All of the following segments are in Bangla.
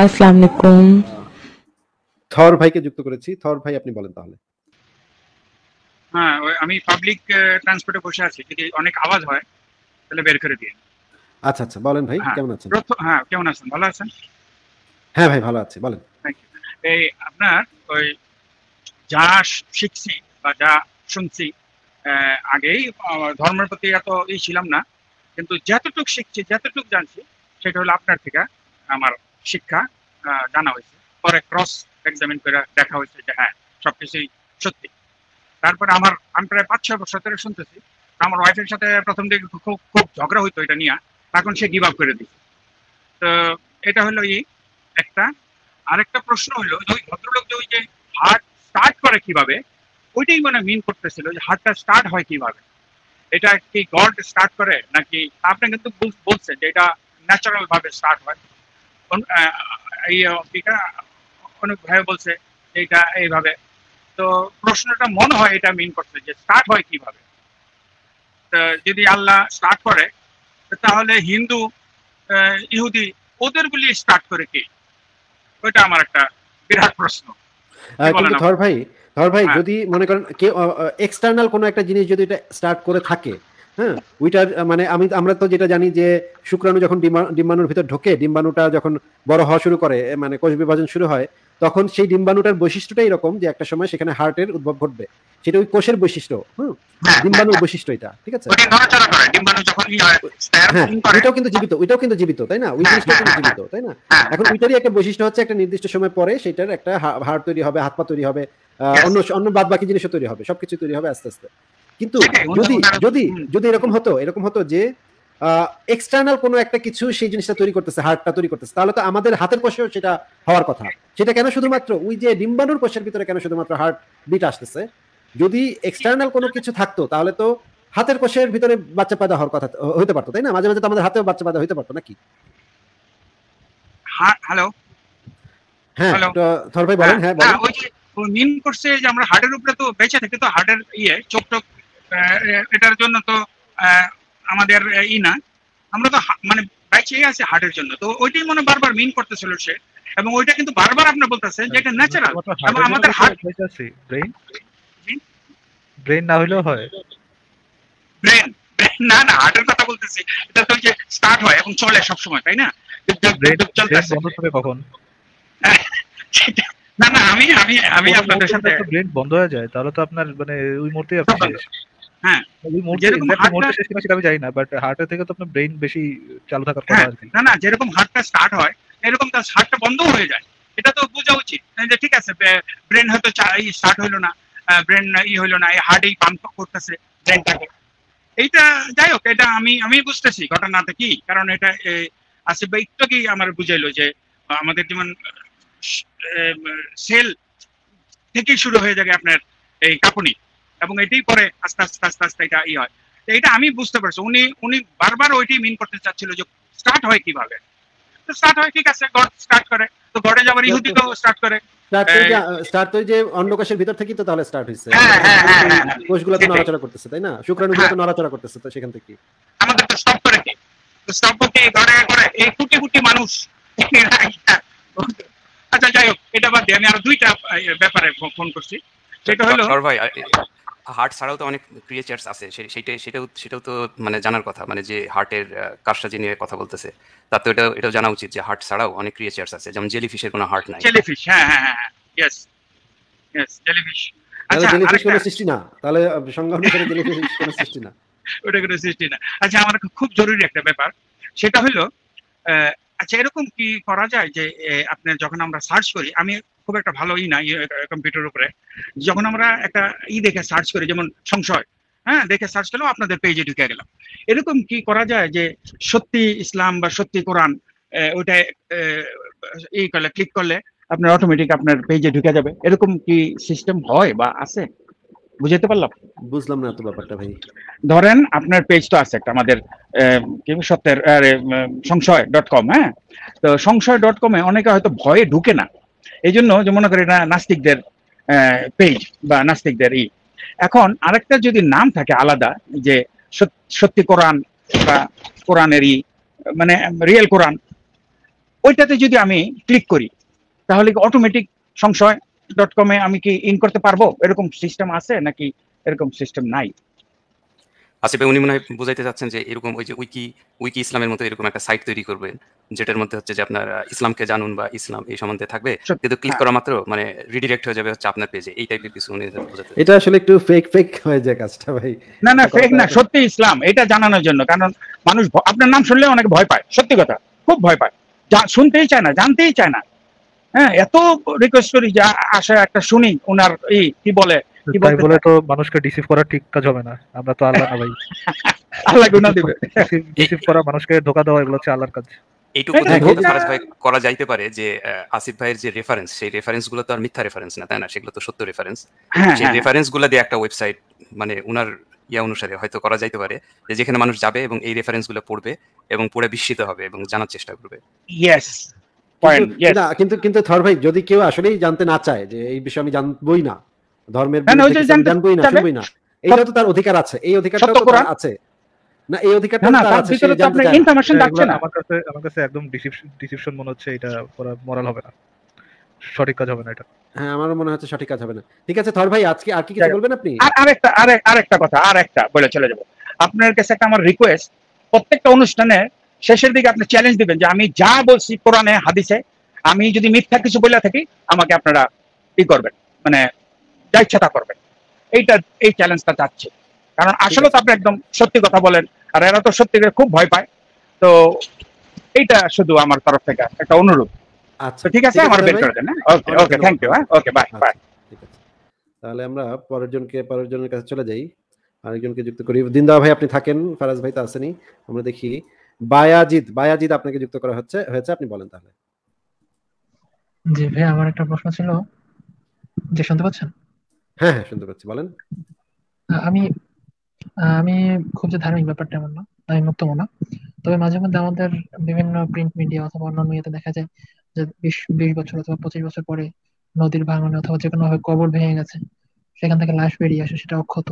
আসসালামু আলাইকুম। থর ভাইকে যুক্ত করেছি। থর ভাই আপনি বলেন তাহলে। হ্যাঁ আমি পাবলিক ট্রান্সপোর্টে বসে আছি। যদি অনেক আওয়াজ হয় তাহলে বের করে দিন আচ্ছা আচ্ছা বলেন ভাই হ্যাঁ, কেমন আছেন? হ্যাঁ কেমন আছেন? ভালো আছেন? হ্যাঁ ভাই ভালো আছি বলেন। এই আপনার ওই যা শিখছি বা যা শুনছি আহ, আগেই ধর্মের প্রতি এত ই ছিলাম না। কিন্তু যতটুক শিখছি যতটুক জানছি সেটা হলো আপনার থেকে আমার শিক্ষা জানা হয়েছে। পরে ক্রস এক্সামিন করে দেখা হয়েছে যে হ্যাঁ সবকিছুই সত্যি। তারপরে আমার, আমি প্রায় পাঁচ, ছয় বছর ধরে শুনতেছি, আমার ওয়াইফের সাথে প্রথম দিকে খুব খুব ঝগড়া হইতো এটা নিয়ে, এখন সে গিভ আপ করে দিচ্ছে তো এটা হলো ই একটা। আরেকটা প্রশ্ন হলো, যে ওই ভদ্রলোক যে ওই যে হার্ট স্টার্ট করে কীভাবে, ওইটাই মানে মিন করতেছিল, যে হার্টটা স্টার্ট হয় কীভাবে। এটা কি গড স্টার্ট করে, নাকি আপনি কিন্তু বলছেন যে এটা ন্যাচারাল ভাবে স্টার্ট হয়? এই অনেক ভাই বলছে এটা এইভাবে। তো প্রশ্নটা মনে হয় এটা মিন করছে যে স্টার্ট হয় কীভাবে। যদি আল্লাহ স্টার্ট করে তাহলে হিন্দু ইহুদি ওদেরগুলি স্টার্ট করে কি? ওইটা আমার একটা বিরাট প্রশ্ন। কিন্তু ভাই থর ভাই হ্যাঁ। যদি মনে করেন কেউ এক্সটার্নাল কোনো একটা জিনিস যদি এটা স্টার্ট করে থাকে হ্যাঁ ওইটার মানে আমি আমরা তো যেটা জানি যে শুক্রাণু যখন ডিম্বা- ডিম্বাণুর ভিতর ঢোকে ডিম্বাণুটা যখন বড় হওয়া শুরু করে মানে কোষ বিভাজন শুরু হয় তখন সেই ডিম্বাণুটার বৈশিষ্ট্যটাই এরকম যে একটা সময় সেখানে হার্টের উদ্ভব ঘটবে। সেটা ওই কোষের বৈশিষ্ট্য হুম? হ্যাঁ, ডিম্বাণুর বৈশিষ্ট্য এটা ঠিক আছে? হয় হ্যাঁ ওইটাও কিন্তু জীবিত ওইটাও কিন্তু জীবিত তাই না? ওই হ্যাঁ, জিনিসটাও কিন্তু হ্যাঁ, জীবিত তাই না? এখন ওইটারই একটা বৈশিষ্ট্য হচ্ছে একটা নির্দিষ্ট সময় পরে সেটার একটা হাড় তৈরি হবে হাত পা তৈরি হবে অন্য অন্য বাদ বাকি জিনিসও তৈরি হবে সবকিছু তৈরি হবে আস্তে আস্তে। কিন্তু যদি যদি যদি এরকম হতো এরকম হতো যে এক্সটার্নাল কোনো একটা কিছু সেই জিনিসটা তৈরি করতেছে হার্টটা তৈরি করতেছে তাহলে তো আমাদের হাতের কোষেও সেটা হওয়ার কথা। সেটা কেন শুধুমাত্র ওই যে ডিম্বাণুর কোষের ভিতরে কেন শুধুমাত্র হার্ট বিট আসতেছে? যদি এক্সটার্নাল কোনো কিছু থাকতো তাহলে তো হাতের কোষের ভিতরে বাচ্চা পয়দা হওয়ার কথা হইতে পারতো তাই না? মাঝে মাঝে তো আমাদের হাতেও বাচ্চা পয়দা হইতে পারতো নাকি? হ্যালো। হ্যাঁ থর ভাই বলেন হ্যাঁ ওই যে মিন করছে যে আমরা হার্টের উপরে তো বেঁচে থাকি তো হার্টের ইয়ে চোখ টোক এটার জন্য তো আমাদের ই না। আমরা তো মানে বেঁচে আছে হার্টের জন্য। তো ওইটাই মনে বারবার মিন করতেছিল সে। এবং ওইটা কিন্তু বারবার আপনি বলতেছেন যে এটা ন্যাচারাল এবং আমাদের হার্ট ব্রেন জি? ব্রেন না হইলেও হয়। ব্রেন না না হার্টের কথা বলতেছি। এটা তো যে স্টার্ট হয় এবং চলে সবসময় তাই না? ব্রেন চলতেছে। বন্ধ থাকে কখন? না না আমি আমি আমি আপনাদের সাথে ব্রেন বন্ধ হয়ে যায়। তাহলে তো আপনার মানে ওই মুহূর্তেই আপনি হ্যাঁ। আমি জানি না বাট হার্টের থেকে তো আপনার ব্রেন বেশি চালু থাকার কথা হ্যাঁ। কি না না যেরকম হার্টটা স্টার্ট হয় এরকম তার হার্টটা বন্ধ হয়ে যায় এটা তো বোঝা উচিত যে ঠিক আছে ব্রেন হয়তো স্টার্ট হইল না ব্রেন ই হইল না এই হার্টেই পাম্প করতেছে ব্রেনটাকে এইটা যাই হোক এটা আমি আমি বুঝতেছি ঘটনাটা কি কারণ এটা এ, আসিফ ভাই একটু আগেই আমার বুঝাইলো যে আমাদের যেমন সেল থেকেই শুরু হয়ে যাবে আপনার এই কাঁপুনি এবং এটাই পরে আস্তে আস্তে আস্তে আস্তে এটা ই হয়। তো এটা আমি বুঝতে পারছি। উনি উনি বারবার ওইটাই মিন করতে চাচ্ছিল যে স্টার্ট হয় কীভাবে। তো স্টার্ট হয় ঠিক আছে গড স্টার্ট করে। তো গডে যাবার ইহুদি তো স্টার্ট করে। স্টার্ট তো যে স্টার্ট তো যে অন্ডকোষের ভিতর থেকেই তো তাহলে স্টার্ট হইছে। হ্যাঁ, হ্যাঁ, হ্যাঁ। কোষগুলো তো নড়াচড়া করতেছে তাই না? শুক্রাণুগুলো তো নড়াচড়া করতেছে তো সেখান থেকে। আমাদের তো স্টপ করে কি? তো স্টপ করতে গড়ে করে এই কোটি কোটি মানুষ। আচ্ছা যাই হোক এটা বাদ দিয়ে আমি আরও দুইটা ব্যাপারে ফোন করছি। সেটা হলো সর ভাই হার্ট ছাড়াও তো অনেক ক্রিয়েচার্স আছে। সে- সেইটাই সেটাও সেটাও তো মানে জানার কথা মানে যে হার্টের কারসাজি নিয়ে কথা বলতেছে। তার তো এটা এটাও জানা উচিত যে হার্ট ছাড়াও অনেক ক্রিয়েচার্স আছে যেমন জেলিফিশের কোনো হার্ট নাই। জেলিফিশ হ্যাঁ হ্যাঁ হ্যাঁ ইয়েস ইয়েস জেলিফিশ আচ্ছা জেলিফিশ কোনো সৃষ্টি না। তাহলে সংজ্ঞা অনুসারে জেলিফিশ কোনো সৃষ্টি না। ওটা কোনো সৃষ্টি না। আচ্ছা আমার খুব জরুরি একটা ব্যাপার। সেটা হলো আহ, আচ্ছা এরকম কি করা যায় যে আপনার যখন আমরা সার্চ করি আমি খুব একটা ভালো ই না কম্পিউটার উপরে। যখন আমরা একটা ই দেখে সার্চ করি যেমন সংশয় হ্যাঁ দেখে সার্চ করলাম আপনাদের পেজে ঢুকে গেলাম। এরকম কি করা যায় যে সত্যি ইসলাম বা সত্যি কোরআন আহ, ই করলে ক্লিক করলে আপনার অটোমেটিক আপনার পেজে ঢুকে যাবে? এরকম কি সিস্টেম হয় বা আছে? বুঝাতে পারলাম? বুঝলাম না তো ব্যাপারটা ভাই। ধরেন আপনার পেজ তো আছে একটা আমাদের কি সত্যের আরে, সংশয় ডট কম হ্যাঁ? তো সংশয় ডট কমে অনেকে হয়তো ভয়ে ঢুকে না। এই জন্য যে মনে করি এটা নাস্তিকদের পেজ বা নাস্তিকদের ই। এখন আরেকটা যদি নাম থাকে আলাদা, যে সত- সত্যি কোরআন বা কোরআনের ই মানে রিয়েল কোরআন, ওইটাতে যদি আমি ক্লিক করি, তাহলে কি অটোমেটিক সংশয় ডট কমে আমি কি ইন করতে পারব? এরকম সিস্টেম আছে নাকি এরকম সিস্টেম নাই? আসিফ উনি মনে হয় বুঝাইতে চাচ্ছেন যে এরকম ওই যে উইকি উইকি ইসলামের মতো এরকম একটা সাইট তৈরি করবেন যেটার মধ্যে হচ্ছে যে আপনার ইসলামকে জানুন বা ইসলাম এই সম্বন্ধে থাকবে। কিন্তু ক্লিক হ্যাঁ। করা মাত্র মানে রিডিরেক্ট হয়ে যাবে হচ্ছে আপনার পেজে এই টাইপের কিছু উনি বোঝাতে এটা আসলে একটু ফেক ফেক হয়ে যায় কাজটা ভাই। না না ফেক না সত্যি ইসলাম এটা জানানোর জন্য। কারণ মানুষ আপনার নাম শুনলে অনেক ভয় পায় সত্যি কথা খুব ভয় পায়। যা শুনতেই চায় না জানতেই চায় না। হ্যাঁ এত রিকোয়েস্ট করি যে আসে একটা শুনি ওনার এই কি বলে তাই বলে তো মানুষকে ডিসিভ করা ঠিক কাজ হবে না। আমরা তো আল্লাহ না ভাই। আল্লাহ গুনা দিবে। ডিসিভ করা মানুষকে ধোকা দেওয়া এগুলো হচ্ছে আল্লাহর কাজ। এইটুকু হ্যাঁ, ফারাজ ভাই করা যাইতে পারে যে আসিফ ভাইয়ের যে রেফারেন্স সেই রেফারেন্সগুলো তো আর মিথ্যা রেফারেন্স না তাই না? সেগুলো তো সত্য রেফারেন্স হ্যাঁ সেই রেফারেন্সগুলো দিয়ে একটা ওয়েবসাইট মানে উনার ইয়া অনুসারে হয়তো করা যাইতে পারে যে যেখানে মানুষ যাবে এবং এই রেফারেন্সগুলো পড়বে এবং পড়ে বিস্মিত হবে এবং জানার চেষ্টা করবে। ইয়েস কিন্তু কিন্তু থর ভাই যদি কেউ আসলেই জানতে না চায় যে এই বিষয়ে আমি জানবই না ধর্মের জানবই না শুনবই না। এইটা তো তার অধিকার আছে এই অধিকারটা। আছে। না এই অধিকারটা তার আছে সে জানতে চায় ইনফরমেশন যাচ্ছে না। আমার কাছে আমার কাছে একদম ডিসিপশন মনে হচ্ছে এটা করা মরাল হবে না। সঠিক কাজ হবে না এটা। হ্যাঁ আমারও মনে হচ্ছে সঠিক কাজ হবে না। ঠিক আছে থর ভাই আজকে আর কি কিছু বলবেন আপনি? আর আরেকটা আরেক আরেকটা কথা আর একটা বলে চলে যাব। আপনার কাছে একটা আমার রিকোয়েস্ট প্রত্যেকটা অনুষ্ঠানে শেষের দিকে আপনি চ্যালেঞ্জ দিবেন যে আমি যা বলছি কোরআনে হাদিসে আমি যদি মিথ্যা কিছু বলে থাকি আমাকে আপনারা ই করবেন। মানে যা ইচ্ছা তা করবেন। এইটা এই চ্যালেঞ্জটা চাচ্ছি। কারণ আসলে তো আপনি একদম সত্যি কথা বলেন আর এরা তো সত্যি খুব ভয় পায়। তো এইটা শুধু আমার তরফ থেকে একটা অনুরোধ। আচ্ছা ঠিক আছে আমার বের করে দেন ওকে ওকে থ্যাংক ইউ হ্যাঁ? ওকে বাই বাই তাহলে আমরা পরের জনকে পরের জনের কাছে চলে যাই। আরেকজনকে যুক্ত করি। দিনদা ভাই আপনি থাকেন ফারাজ ভাই তো আসেনি। আমরা দেখি। বায়াজিদ বায়াজিদ আপনাকে যুক্ত করা হচ্ছে হয়েছে আপনি বলেন তাহলে। জি ভাই আমার একটা প্রশ্ন ছিল। যে শুনতে পাচ্ছেন? হ্যাঁ হ্যাঁ শুনতে পাচ্ছি বলেন। আমি আমি খুব যে ধার্মিক ব্যাপারটা এমন না আমি মুক্ত না। তবে মাঝে মধ্যে আমাদের বিভিন্ন প্রিন্ট মিডিয়া অথবা অন্যান্য ইয়েতে দেখা যায় যে বিশ বিশ বছর অথবা পঁচিশ বছর পরে নদীর ভাঙনে অথবা যে কোনো ভাবে কবর ভেঙে গেছে সেখান থেকে লাশ বেরিয়ে আসে সেটা অক্ষত।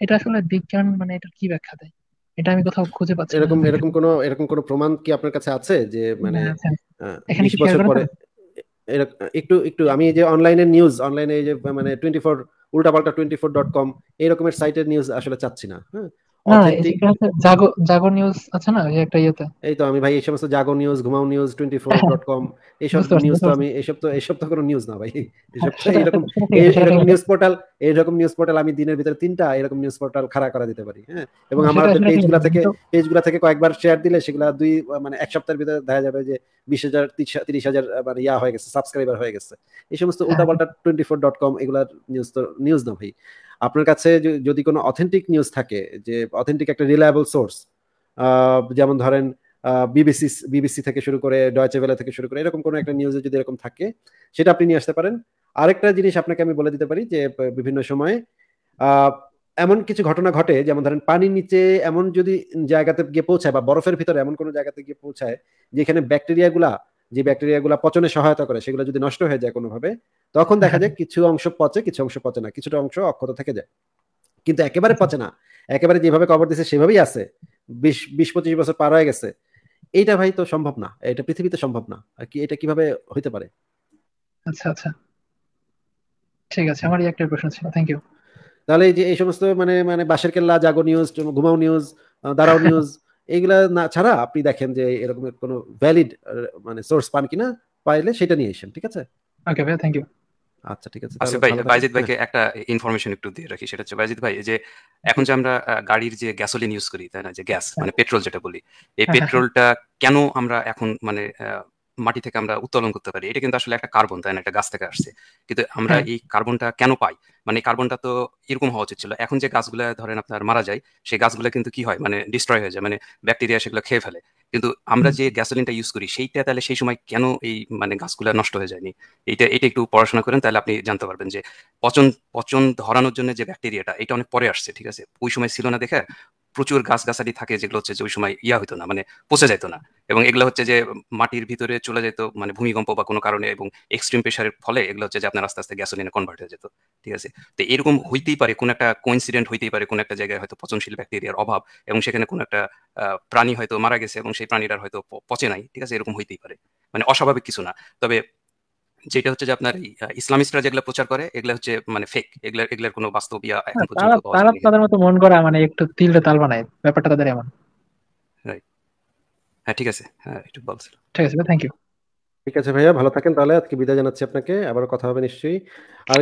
এটা আসলে বিজ্ঞান মানে এটা কি ব্যাখ্যা দেয়? এটা আমি কোথাও খুঁজে পাচ্ছি এরকম এরকম কোনো এরকম কোনো প্রমাণ কি আপনার কাছে আছে যে মানে আচ্ছা, এখানে কি বছর পরে একটু একটু আমি এই যে অনলাইনে নিউজ অনলাইনে এই যে মানে টোয়েন্টি ফোর উল্টাপাল্টা টোয়েন্টি ফোর ডট কম এই রকমের সাইটের নিউজ আসলে চাচ্ছি না হ্যাঁ? না জাগো জাগো নিউজ আছে না ওই একটা ইয়েতে? এই তো আমি ভাই এই সমস্ত Jago news Ghumao news twenty four dot com এইসব নিউজ তো আমি এইসব তো এইসব তো কোনো নিউজ না ভাই। তো সেটা- এরকম এই- এরকম নিউজ পোর্টাল এইরকম নিউজ পোর্টাল আমি দিনের ভিতরে তিনটা এরকম নিউজ পোর্টাল খাড়া করা দিতে পারি হ্যাঁ? এবং ঠিক পেজগুলা থেকে পেজগুলা থেকে কয়েকবার শেয়ার দিলে সেগুলা দুই মানে এক সপ্তাহের ভিতরে দেখা যাবে যে বিশ হাজার তিরিশ হাজার মানে ইয়া হয়ে গেছে সাবস্ক্রাইবার হয়ে গেছে। এই সমস্ত হ্যাঁ। উল্টাপাল্টা টোয়েন্টি ফোর ডট কম এগুলার নিউজ তো নিউজ না ভাই। আপনার কাছে যদি কোনো অথেন্টিক নিউজ থাকে যে অথেন্টিক একটা রিলায়েবল সোর্স যেমন ধরেন বিবিসি বিবিসি থেকে শুরু করে ডয়চে থেকে শুরু করে এরকম কোনো একটা নিউজে যদি এরকম থাকে, সেটা আপনি নিয়ে আসতে পারেন। আরেকটা জিনিস আপনাকে আমি বলে দিতে পারি যে বিভিন্ন সময়ে এমন কিছু ঘটনা ঘটে, যেমন ধরেন পানির নিচে এমন যদি জায়গাতে গিয়ে পৌঁছায় বা বরফের ভিতরে এমন কোনো জায়গাতে গিয়ে পৌঁছায় যেখানে ব্যাকটেরিয়াগুলা যে ব্যাকটেরিয়াগুলা পচনে সহায়তা করে, সেগুলো যদি নষ্ট হয়ে যায় কোনোভাবে তখন দেখা যায় কিছু অংশ পচে কিছু অংশ পচে না কিছুটা অংশ অক্ষত থেকে যায়। কিন্তু একেবারে পচে না একেবারে যেভাবে কভার দিছে সেভাবেই আছে। বিশ বিশ পঁচিশ বছর পার হয়ে গেছে। এইটা ভাই তো সম্ভব না এটা পৃথিবীতে সম্ভব না। আর কি এটা কীভাবে হইতে পারে? আচ্ছা আচ্ছা। ঠিক আছে আমার একটা প্রশ্ন ছিল থ্যাংক ইউ তাহলে এই যে এই সমস্ত মানে মানে বাসের কেল্লা জাগো নিউজ ঘুমাও নিউজ দাঁড়াও নিউজ এইগুলা না ছাড়া আপনি দেখেন যে এরকম কোনো ভ্যালিড মানে সোর্স পান কিনা পাইলে সেটা নিয়ে এসেন ঠিক আছে? ওকে ভাই থ্যাংক ইউ আচ্ছা ঠিক আছে আসিফ ভাই বাইজিদ হ্যাঁ। ভাইকে একটা ইনফরমেশন একটু দিয়ে রাখি সেটা হচ্ছে বাইজিদ ভাই এই যে এখন যে আমরা গাড়ির যে গ্যাসোলিন ইউজ করি তাই না যে গ্যাস মানে পেট্রোল যেটা বলি এই হ্যাঁ, হ্যাঁ। পেট্রোলটা কেন আমরা এখন মানে আহ, মাটি থেকে আমরা উত্তোলন করতে পারি। এটা কিন্তু আসলে একটা কার্বন তাই না? একটা গাছ থেকে আসছে। কিন্তু আমরা হ্যাঁ। এই কার্বনটা কেন পাই? মানে কার্বনটা তো এরকম হওয়া উচিত ছিল। এখন যে গাছগুলো ধরেন আপনার মারা যায় সেই গাছগুলো কিন্তু কি হয়? মানে ডিস্ট্রয় হয়ে যায়। মানে ব্যাকটেরিয়া সেগুলো খেয়ে ফেলে। কিন্তু আমরা। যে গ্যাসোলিনটা ইউজ করি সেইটা তাহলে সেই সময় কেন এই মানে গাছগুলো নষ্ট হয়ে যায়নি? এইটা এটা একটু পড়াশোনা করেন তাহলে আপনি জানতে পারবেন যে পচন পচন ধরানোর জন্য যে ব্যাকটেরিয়াটা এটা অনেক পরে আসছে ঠিক আছে? ওই সময় ছিল না দেখে প্রচুর গাছগাছালি থাকে যেগুলো হচ্ছে যে ওই সময় ইয়া হতো না মানে পচে যেত না। এবং এগুলো হচ্ছে যে মাটির ভিতরে চলে যেত মানে ভূমিকম্প বা কোনো কারণে এবং এক্সট্রিম প্রেশারের ফলে এগুলো হচ্ছে যে আপনার আস্তে আস্তে গ্যাসোলিনে কনভার্ট হয়ে যেত, ঠিক আছে? তো এরকম হইতেই পারে, কোন একটা কোইন্সিডেন্ট হইতেই পারে, কোন একটা জায়গায় হয়তো পচনশীল ব্যাকটেরিয়ার অভাব এবং সেখানে কোন একটা প্রাণী হয়তো মারা গেছে এবং সেই প্রাণীটার হয়তো পচে নাই, ঠিক আছে? এরকম হইতেই পারে। মানে অস্বাভাবিক কিছু না। তবে যেটা হচ্ছে যে আপনার ইসলামিস্টরা যেগুলো প্রচার করে এগুলো হচ্ছে মানে ফেক এগুলা এগুলার কোনো বাস্তব ইয়া এখন হ্যাঁ, পর্যন্ত তারা। তাদের মতো মন করা মানে একটু তিলটা তাল বানায় ব্যাপারটা তাদের এমন। হ্যাঁ ঠিক আছে। হ্যাঁ একটু বলছিল ঠিক আছে থ্যাংক ইউ ঠিক আছে ভাইয়া ভালো থাকেন তাহলে। আজকে বিদায় জানাচ্ছি আপনাকে। আবার কথা হবে নিশ্চয়ই। আর